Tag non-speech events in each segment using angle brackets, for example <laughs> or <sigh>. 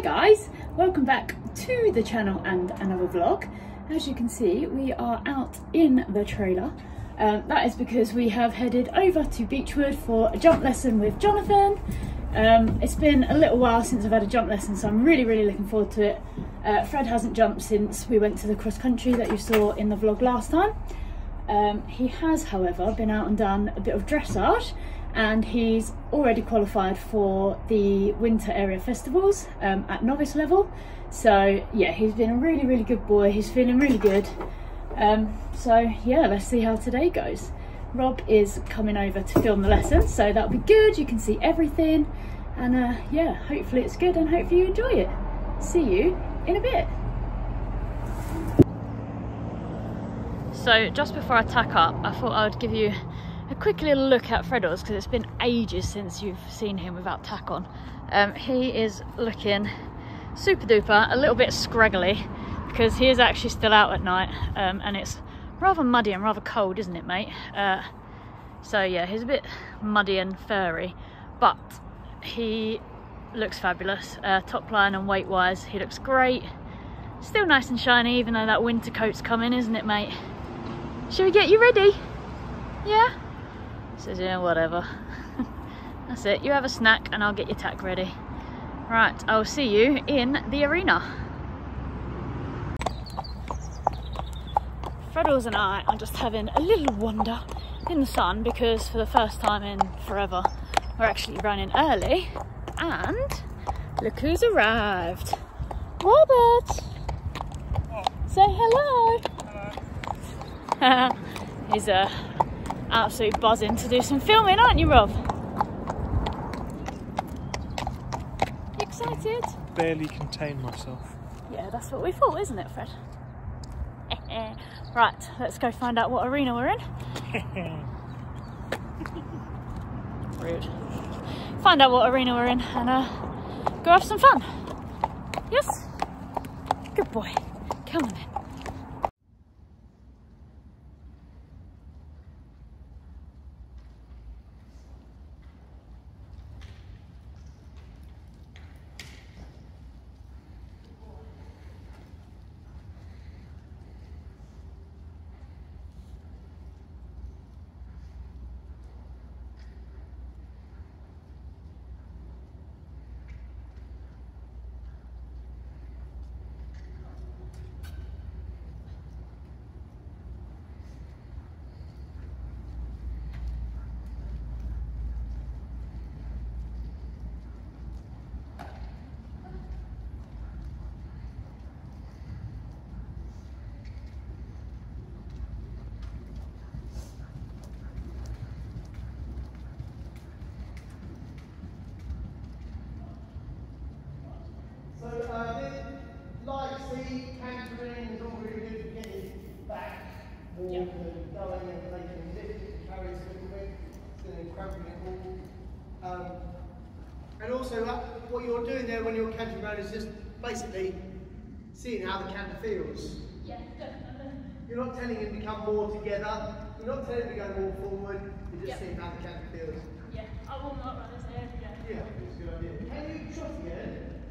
Hi guys, welcome back to the channel and another vlog. As you can see, we are out in the trailer. Um, that is because we have headed over to Beechwood for a jump lesson with Jonathan. Um, it's been a little while since I've had a jump lesson, so I'm really, really looking forward to it. Uh, Fred hasn't jumped since we went to the cross country that you saw in the vlog last time. Um, he has, however, been out and done a bit of dressage and he's already qualified for the winter area festivals um, at novice level. So yeah, he's been a really, really good boy. He's feeling really good. Um, so yeah, let's see how today goes. Rob is coming over to film the lesson, so that'll be good. You can see everything. And uh, yeah, hopefully it's good and hopefully you enjoy it. See you in a bit. So just before I tack up, I thought I would give you a quick little look at Freddles because it's been ages since you've seen him without tack on. Um, he is looking super duper, a little bit scraggly because he is actually still out at night um, and it's rather muddy and rather cold, isn't it, mate? Uh, so yeah, he's a bit muddy and furry, but he looks fabulous. Uh, top line and weight wise, he looks great. Still nice and shiny, even though that winter coat's coming, isn't it, mate? Should we get you ready? Yeah? Says, yeah, whatever. <laughs> That's it. You have a snack and I'll get your tack ready. Right, I'll see you in the arena. Freddles and I are just having a little wander in the sun because for the first time in forever we're actually running early and look who's arrived. Robert! Oh. Say hello! Hello. <laughs> He's a uh, absolute buzzing to do some filming, aren't you, Rob? You excited? Barely contain myself. Yeah, that's what we thought, isn't it, Fred? <laughs> right, let's go find out what arena we're in. <laughs> Rude. Find out what arena we're in and uh, go have some fun. Yes? Good boy. Come on then. yep. and going and making lifts and carries a little bit, then cramping it all. Um, and also uh, what you're doing there when you're cantering around is just basically seeing how the canter feels. Yeah. You're not telling him to come more together, you're not telling him to go more forward, you're just yep. seeing how the canter feels. Yeah, I will not run this every day. Yeah, that's a good idea. Can you trot again?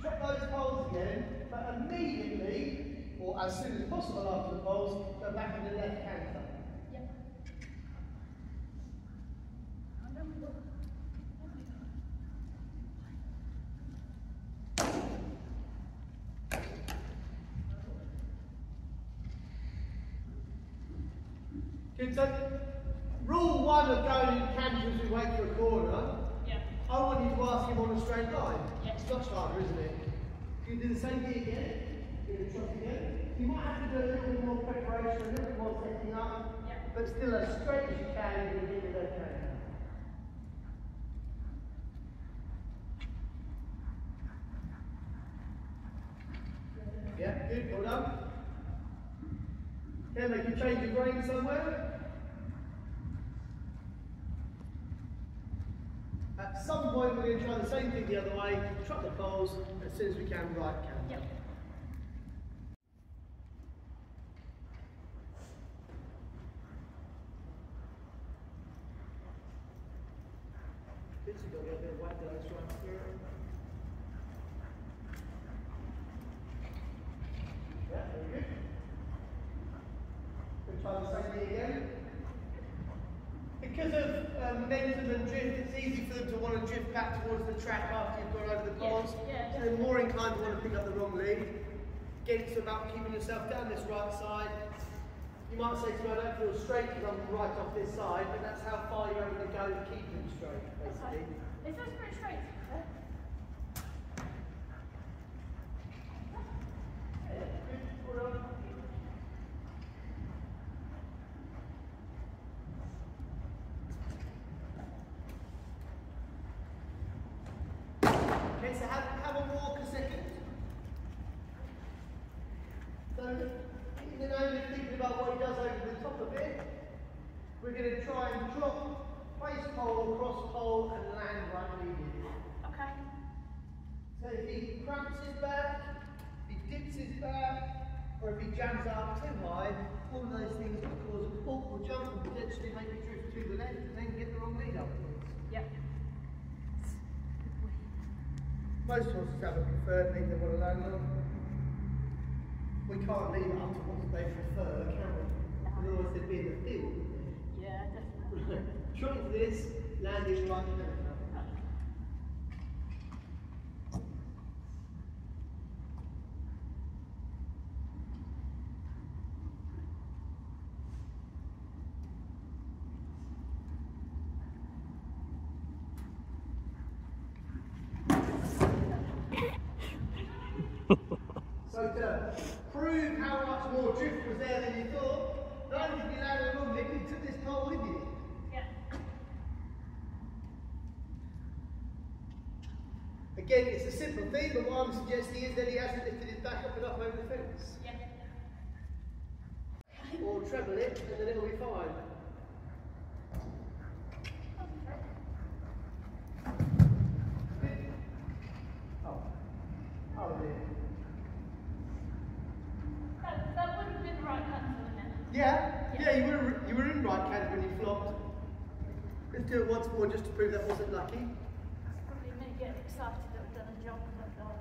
Trot those poles again, but immediately or as soon as possible after the poles, go back in the left canter. Yep. So rule one of going in canter as we wait for a corner, yeah. I want you to ask him on a straight line. Yeah. It's much harder, isn't it? You do the same thing again. You might have to do a little bit more preparation, a little bit more setting up, yep. but still as straight as you can, you're going to get it okay. Yeah, good, well done. Can yeah, make you change your brain somewhere. we're going to try the same thing the other way, truck the poles, as soon as we can, right can. Yep. Go. Yeah, good. Try the same thing again. Because of uh, um, momentum and back towards the track after you've gone over the Yeah, poles. yeah, so they're more inclined to want to pick up the wrong lead. Again, it's about keeping yourself down this right side. You might say to me, I don't feel straight because I'm right off this side, but that's how far you're able to go to keep them straight, basically. It feels pretty straight. huh? Okay, so have, have a walk a second. So, in the name of thinking about what he does over the top of it, we're going to try and drop face pole, cross pole, and land right needed. Okay. So if he cramps his back, if he dips his back, or if he jams up too high, all of those things will cause a awkward jump and potentially make you drift to the left and then get the wrong lead afterwards. Yep. Most horses have a preferred lead they want to land on. We can't leave it up to what they prefer, can we? Otherwise they'd be in the field. Yeah, definitely. <laughs> Try this, landing right there. So to prove how much more drift was there than you thought, not only did you land one leg, you took this pole with you. Yeah. Again, it's a simple thing, but what I'm suggesting is that he hasn't lifted his back up enough over the fence. Yeah. Or treble it, and then it'll be fine. Oh. Oh dear. That, that would have been the right answer, wouldn't? Yeah, yeah, you were you were in right canter when you flopped. Let's do it once more just to prove that wasn't lucky. That's Probably me getting excited that we've done a jump and not done.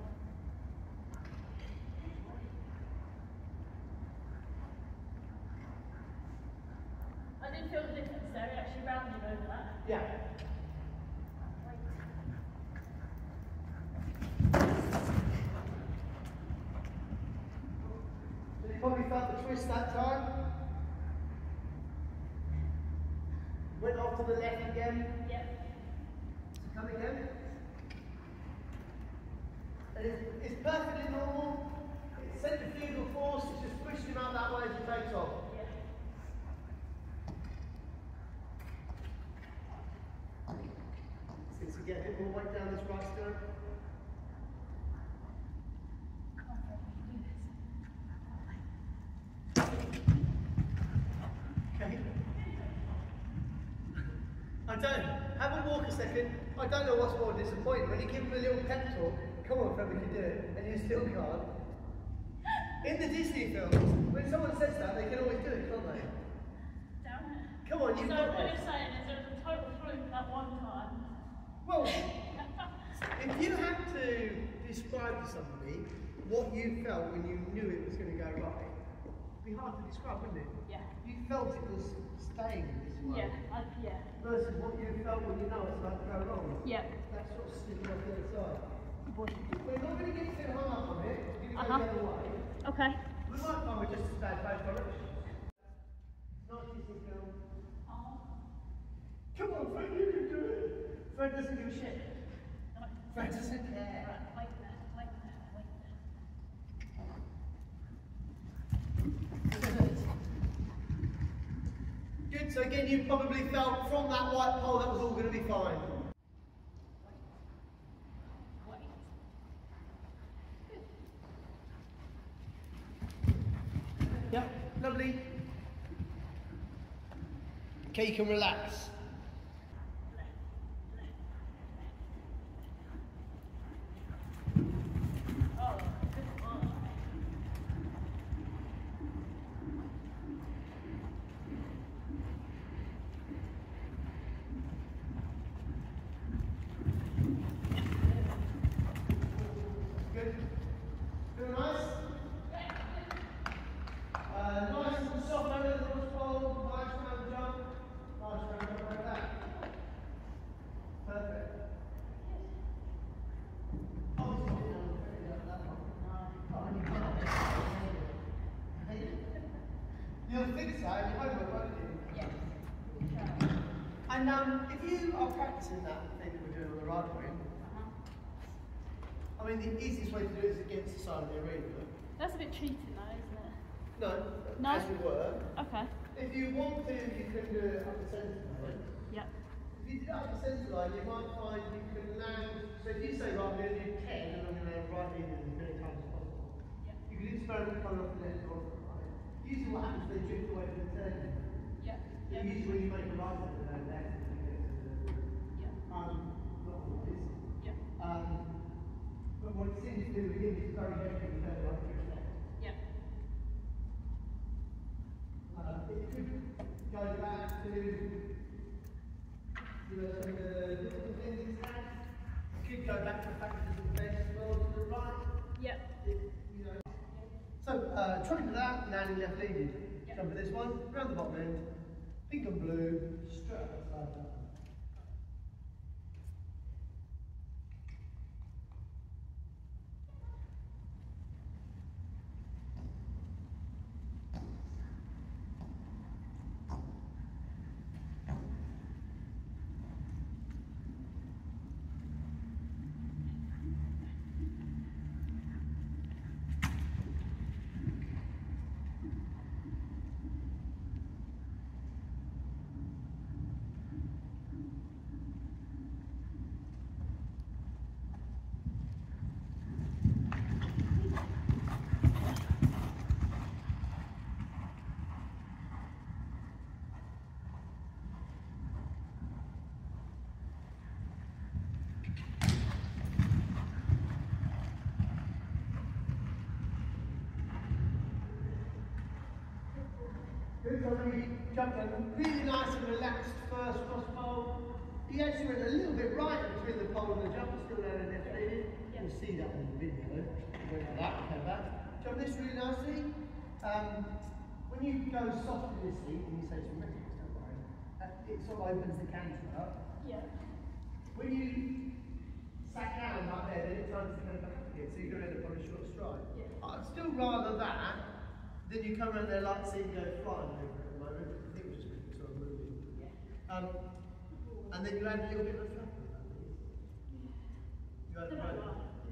I didn't feel the difference there. It actually rounded over that. Yeah. Wait. You probably felt the twist that time. Went off to the left again. Yep. Come again. And it's, it's perfectly normal. It's centrifugal force. It's just pushing him out that way as he takes off. Yep. Since you get a bit more weight down this right stirrup. Okay. I don't. Have a walk a second. I don't know what's more disappointing. When you give him a little pep talk, come on, Fred, we can do it, and you still can't. In the Disney films, when someone says that, they can always do it, can't they? Down it. Come on, you've so got what this. you're saying is there was a total fluke that one time. Well, if you had to describe to somebody what you felt when you knew it was going to go right, it'd be hard to describe, wouldn't it? Yeah. You felt it was staying this way. Yeah. I, yeah. Versus what you felt when you know it's about to go wrong. Yeah. That sort of slipping off the other side. We're not going to get too hung up on it. We're going to Uh-huh. the other way. Okay. We might find we're just as bad both directions. Not Disney film. Come on, Fred, you can do it. Fred doesn't give a shit. Fred doesn't care. Right, wait there, wait there, wait there. Good, so again you probably felt from that white pole that was all going to be fine. Yep, lovely. Okay, you can relax. Oh, good one. Good. Feel nice? Uh, nice and soft over the cross pole, nice round jump, nice round jump like that. You'll fix that in your won't you? Yes. And um, if you are practicing that thing that we're doing on the right wing, Uh-huh. I mean, the easiest way to do it is against the side of the arena. That's a bit cheating though, isn't it? No, No. as you were. Okay. If you want to, you can do it up the centre line. Yep. If you did it up the centre line, you might find you can land. So if you say, right, I'm going to do 10 and I'm going to land right in as many times as possible. Yep. You can experiment coming off the left or. Usually what happens is they drift away from the turn. Yep. So usually when you make a right hand, they land left and you get to the Yep. um, not always. Yep. Um, but what it seems to do again is very heavy in the right drift left. Yep. Uh, it could go back to you know, the different things it's had. It could go back to the fact that the best well to the right. Yep. It, you know. So uh, try to do that, landing left leaded. Yep. Jump at this one, round the bottom end, pink and blue, straight outside that. Good, you jumped in, really nice and relaxed first cross pole. He actually went a little bit right between the pole and the jump, still landed left leaded. You'll see that on the video. Went like that, come back. Jump this really nicely. Um, when you go soft in this seat, and you say some metrics, don't worry, it sort of opens the canter up. Yep. When you sat down like there, then it turns to go back again, so you're going to end up on a short stride. Yeah. I'd still rather that than you come around there like seeing go flying over at the moment. I think we're just making sort of moving. Um, and then you add a little bit of on that. You add the road.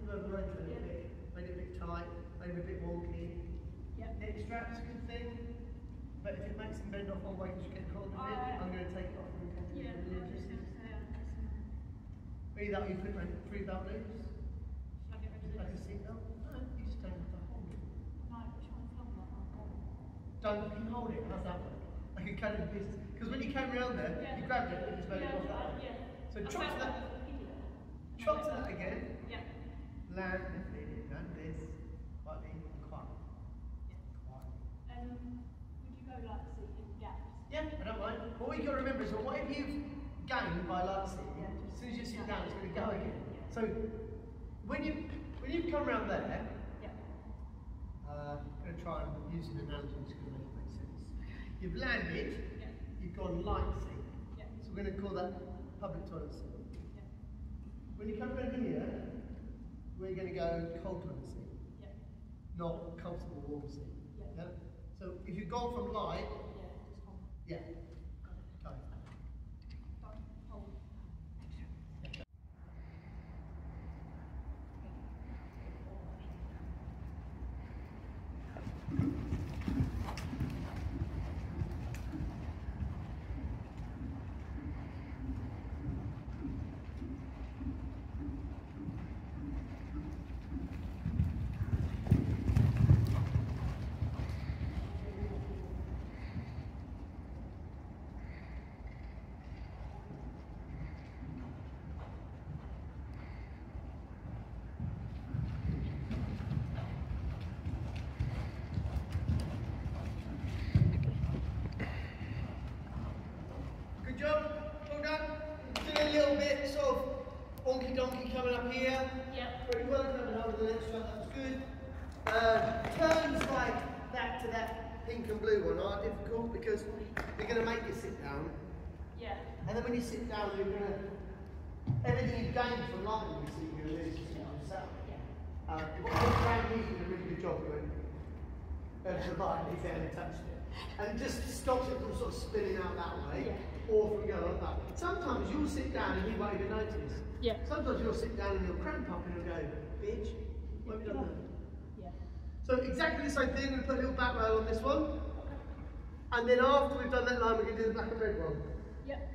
You add the road a little bit, made it a bit tight, maybe a bit wonky. Yep. Neck strap's a good thing, but if it makes them bend off one way because you get cold a bit, Uh, I'm going to take it off and come Yeah. to the I was just gonna say, I'm just- Be that you put like three belt loops, Shall I get rid of like a seatbelt. No, you just don't have to hold it. No, which one's long one? Don't you can hold it. How's that work? Like a cut in pieces. Because when you came around there, Yeah. you grabbed it and just made it Yeah, off that. yeah. So I chop to that. that was idiot. Chop that again. Yep. Land, left leaded, land this, right lead, quiet. Quiet. Um, would you go like seat in gaps? Yeah, I don't mind. But what you got to remember is what if you've gained by light seating, Yeah. as soon as you sit down, it's going to go again. Yeah. So when you when you come around there, Yep. uh, I'm going to try and use an analogy that's going to make it make sense. You've landed, Yep. you've gone light seat. Yep. So we're going to call that public toilet seat. Yep. When you come around here, we're going to go cold toilet Yep. not comfortable warm. Yeah. Yeah? So if you've gone from light, Yeah, just hold. yeah, Got it. go. Don't hold. Good job. Well done. Do a little bit sort of wonky donkey coming up here. Yep. Very well coming over the next one. That was good. Uh, turns like that to that pink and blue one are difficult because they're going to make you sit down. Yeah. And then when you sit down, you're going to everything you've gained from in the seat, you're going to lose as soon as you sit down. Uh, what Graham Lee did a really good job doing. ever so lightly, if they hadn't touched it. And it just stops it from sort of spinning out that way, or from going like that. Sometimes you'll sit down and you won't even notice. Yeah. Sometimes you'll sit down and you'll cramp up and you'll go, bitch, what have you done? Yeah. So exactly the same thing, we're going to put a little back rail on this one. And then after we've done that line, we're going to do the black and red one. Yep.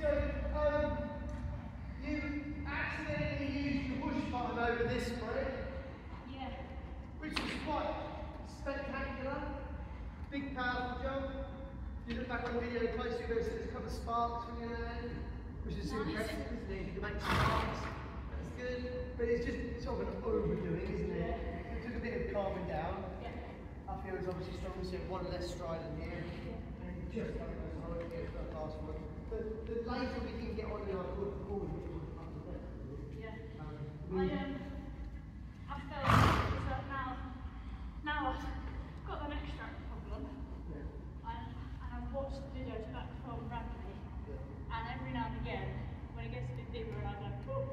So, um, you accidentally used your push button over this spread, Yeah. which was quite spectacular. Big powerful jump. If you look back on the video closely, you'll see there's a couple of sparks from your hand, which is impressive, isn't it? You can make sparks. That's good. But it's just sort of an overdoing, isn't it? It took a bit of calming down. Up here is obviously strong, so one less stride in here. Just don't know how to get to that last one. The, the later we can get on the like, good forward, the left. Yeah. Um, I um, I felt that now, now I've got an extract problem, yeah. and, and I've watched the videos back from Bradley, and every now and again, when it gets a bit deeper, and I go, "Whoop,"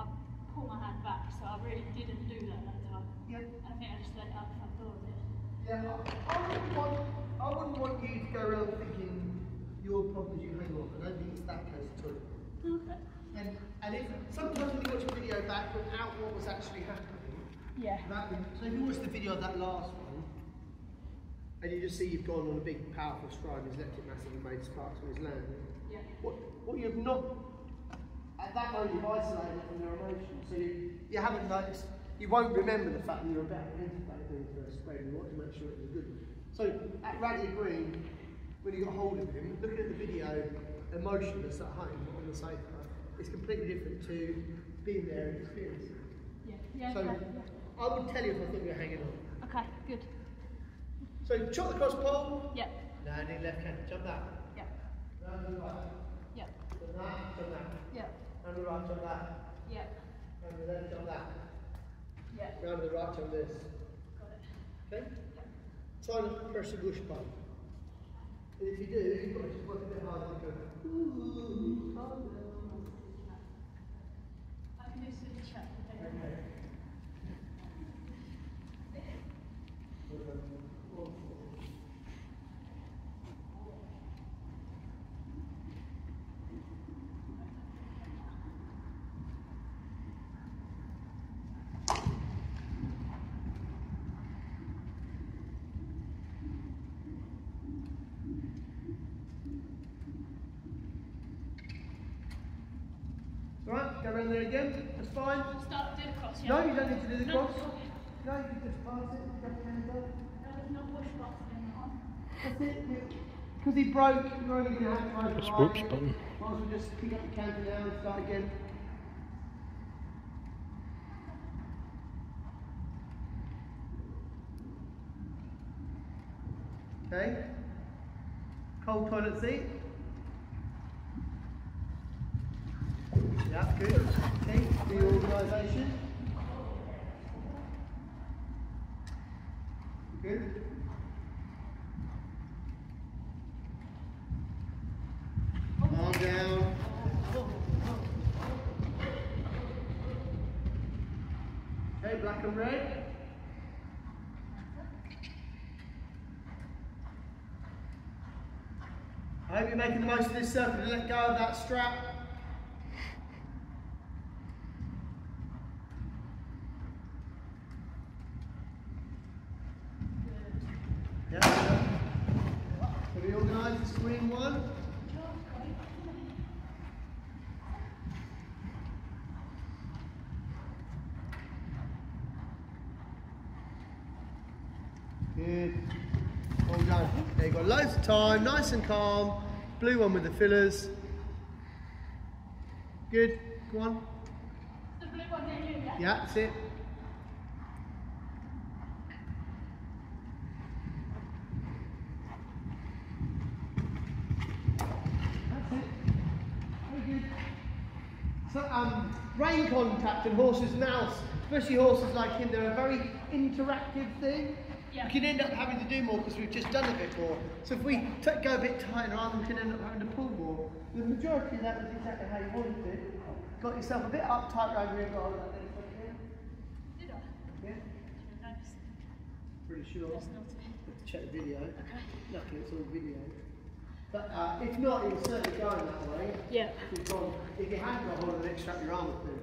I pull my hand back. So I really didn't do that that time. Yeah. I think I just let it out the front door a bit. Yeah, I, I wouldn't want I wouldn't want you to go around thinking your hang off. I don't think it's that case at all. Okay. And and if sometimes when you watch a video back without what was actually happening, Yeah. that so if you watch the video of that last one and you just see you've gone on a big powerful stride and he's left it massive and made sparks on his land, Yeah. What what you've not at that moment you've isolated it from your emotions. So you, you haven't noticed you won't remember the fact that you're about to anticipate doing for a spread and you want to make sure it was a good one. So at Rally Green, when you got hold of him, looking at the video emotionless at home on the sofa, it's completely different to being there and experiencing it. Yeah. Yeah. So okay. I would tell you if I thought you were hanging on. Okay. Good. So chop the cross pole. Yeah. Landing left hand, jump that. Yeah. Round the right. Yeah. Jump that, jump that. Yeah. Round the right, jump that. Yeah. Round the left, jump that. Yeah. Round the right, jump this. Got it. Okay? Try not press the push button. And if you do, you've got to just work a bit harder and go, ooh, calm down. I can do some chat. Okay. Go around there again. That's fine. Start do the cross. Yeah. No, you don't need to do the No, cross. No, you can just pass it, drop your hands up. No, there's no push button in that one. That's it. Because he broke, you're only going to have to try Press to whoops button. Might as well just pick up the canter now and start again. Okay. Cold toilet seat. Yeah, good. Okay, reorganisation. Good. Calm down. Okay, black and red. I hope you're making the most of this circle let go of that strap. Yeah. Have you organised the screen one? Good. Well done. There you go. Loads of time, nice and calm. Blue one with the fillers. Good. Go on. The blue one near you, yeah? Yeah, that's it. That's it. Very good. So, um, brain contact and horses now, especially horses like him, they're a very interactive thing. Yeah. We can end up having to do more because we've just done a bit more. So if we go a bit tighter on, we can end up having to pull more. The majority of that was exactly how you wanted it. Got yourself a bit uptight around here. Got on that here. Did I? Yeah, pretty sure. That's not it. Have check the video. Okay. Luckily it's all video. But uh, if not, it will certainly go in that way. Yeah. If, you've gone, if you haven't got hold of it, strap your arm up there.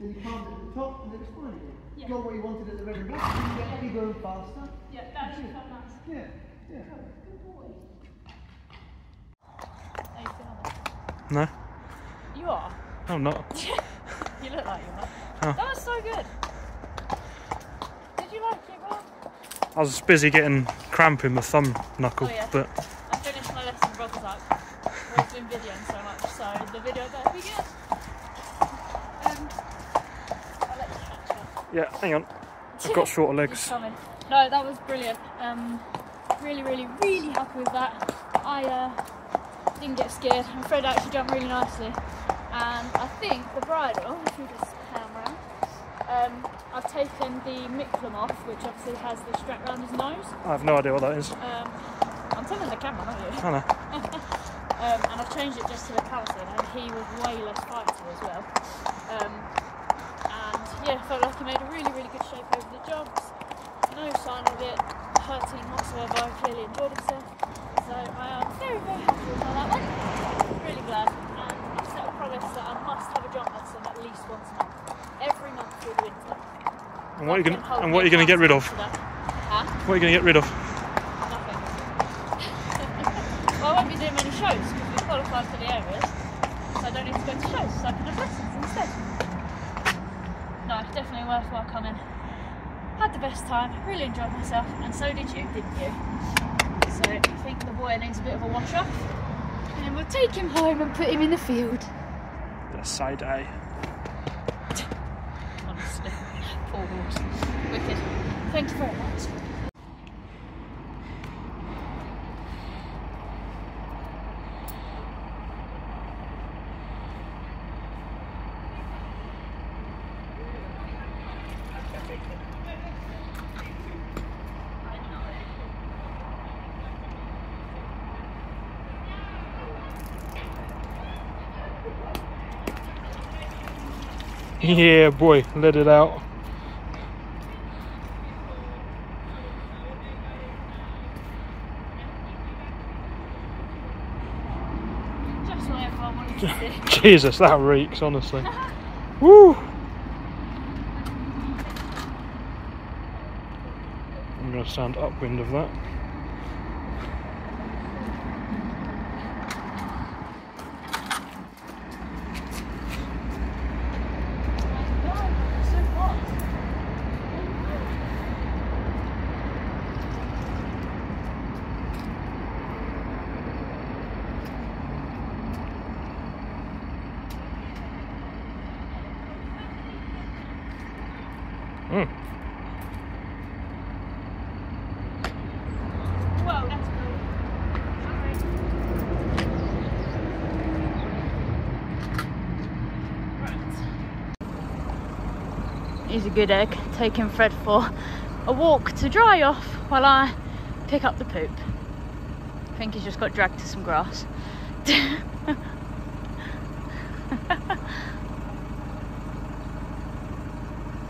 Then you calm it at the top and then it's fine again. Yeah. Got what you wanted at the red and black, you can get bigger and faster. Yeah, that should come nice. Yeah, yeah. Good boy. How you feeling? No, You are? I'm not. <laughs> You look like you are. Oh. That was so good. Did you like it, Rob? I was busy getting cramp in my thumb knuckle, Oh, yeah. but I finished my lesson, Rob was like, we've been videoing so much, so the video better be good. Um, I'll let you catch up. Yeah, hang on. I've got <laughs> shorter legs. No, that was brilliant. Um, really, really, really happy with that. I uh, didn't get scared, and Fred actually jumped really nicely. And I think the bridle, if you just pan around, um, I've taken the Micklem off, which obviously has the strap around his nose. I have no idea what that is. Um, I'm telling the camera, aren't you. I know. <laughs> Um, and I've changed it just to the Callison, and he was way less fighty as well. Yeah, felt like I made a really, really good shape over the jobs. No sign of it hurting whatsoever. I clearly enjoyed himself. So I am very, very happy with how that went. Really glad. And I've set a promise that I must have a jump lesson at least once a month. Every month through the winter. And what are you Nothing gonna and what are you gonna get rid of? accountable for that. Huh? What are you gonna get rid of? Nothing. <laughs> well, I won't be doing many shows because we qualified for the areas, so I don't need to go to shows, so I can have lessons instead. No, definitely worthwhile coming. Had the best time, really enjoyed myself, and so did you, didn't you? So I think the boy needs a bit of a wash off, and then we'll take him home and put him in the field. The side eye. Honestly, <laughs> poor horse. Wicked. Thank you very much. Yeah, boy, let it out. Just what everyone wanted to see. Jesus, that reeks, honestly. <laughs> Woo! I'm gonna stand upwind of that. He's a good egg, taking Fred for a walk to dry off while I pick up the poop. I think he's just got dragged to some grass. <laughs>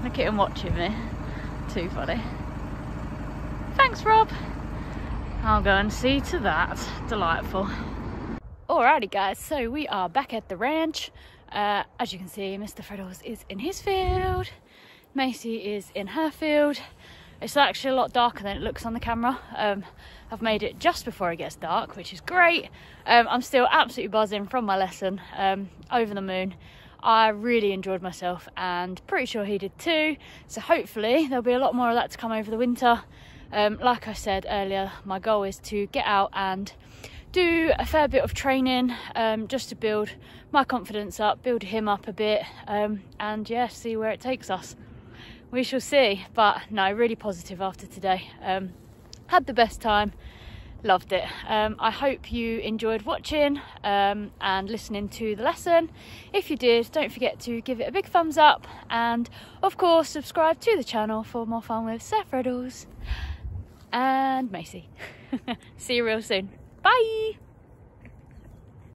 Look at him watching me. Too funny. Thanks, Rob. I'll go and see to that. Delightful. Alrighty, guys, so we are back at the ranch. Uh, as you can see, Mr. Freddles is in his field, Macy is in her field. It's actually a lot darker than it looks on the camera. Um, I've made it just before it gets dark, which is great. Um, I'm still absolutely buzzing from my lesson, um, over the moon. I really enjoyed myself and pretty sure he did too. So hopefully there'll be a lot more of that to come over the winter. Um, like I said earlier, my goal is to get out and do a fair bit of training um, just to build my confidence up, build him up a bit, um, and yeah, see where it takes us. We shall see, but no, really positive after today. Um, had the best time, loved it. Um, I hope you enjoyed watching um, and listening to the lesson. If you did, don't forget to give it a big thumbs up and, of course, subscribe to the channel for more fun with Sir Freddles and Macy. <laughs> see you real soon. Bye!